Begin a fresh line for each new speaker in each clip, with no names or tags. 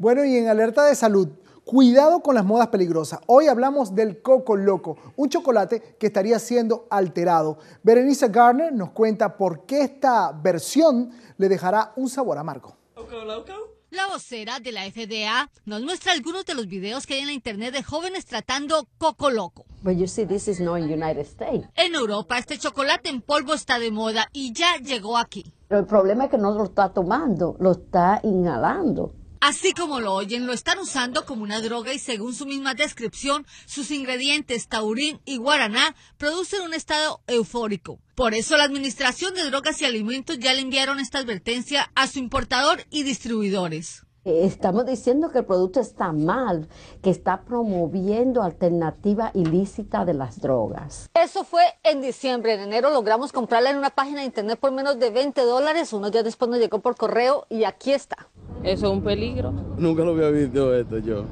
Bueno, y en alerta de salud, cuidado con las modas peligrosas. Hoy hablamos del coco loco, un chocolate que estaría siendo alterado. Berenice Garner nos cuenta por qué esta versión le dejará un sabor amargo.
La vocera de la FDA nos muestra algunos de los videos que hay en la internet de jóvenes tratando coco loco. En Europa este chocolate en polvo está de moda y ya llegó aquí.
Pero el problema es que no lo está tomando, lo está inhalando.
Así como lo oyen, lo están usando como una droga y según su misma descripción, sus ingredientes taurín y guaraná producen un estado eufórico. Por eso la Administración de Drogas y Alimentos ya le enviaron esta advertencia a su importador y distribuidores.
Eh, estamos diciendo que el producto está mal, que está promoviendo alternativa ilícita de las drogas.
Eso fue en diciembre. En enero logramos comprarla en una página de internet por menos de 20 dólares. Unos días después nos llegó por correo y aquí está.
Eso es un peligro.
Nunca lo había visto esto yo.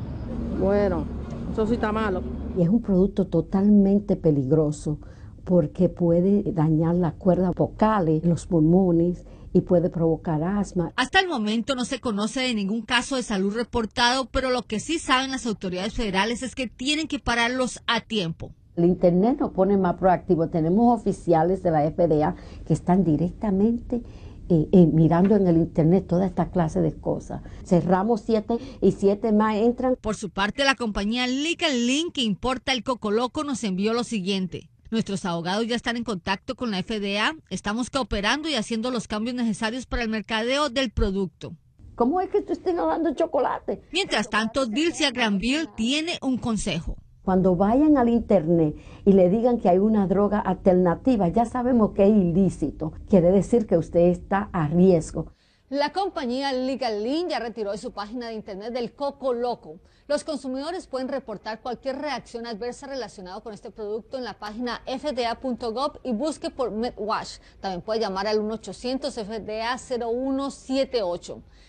Bueno, eso sí está malo.
Y es un producto totalmente peligroso porque puede dañar las cuerdas vocales, los pulmones y puede provocar asma.
Hasta el momento no se conoce de ningún caso de salud reportado, pero lo que sí saben las autoridades federales es que tienen que pararlos a tiempo.
El Internet nos pone más proactivo. Tenemos oficiales de la FDA que están directamente eh, eh, mirando en el internet toda esta clase de cosas. Cerramos siete y siete más entran.
Por su parte, la compañía Legal Link que importa el Coco Loco nos envió lo siguiente. Nuestros abogados ya están en contacto con la FDA, estamos cooperando y haciendo los cambios necesarios para el mercadeo del producto.
¿Cómo es que tú estás dando chocolate?
Mientras tanto, Dilcia Granville tiene un consejo.
Cuando vayan al internet y le digan que hay una droga alternativa, ya sabemos que es ilícito. Quiere decir que usted está a riesgo.
La compañía Legal ya retiró de su página de internet del Coco Loco. Los consumidores pueden reportar cualquier reacción adversa relacionada con este producto en la página fda.gov y busque por MedWash. También puede llamar al 1-800-FDA-0178.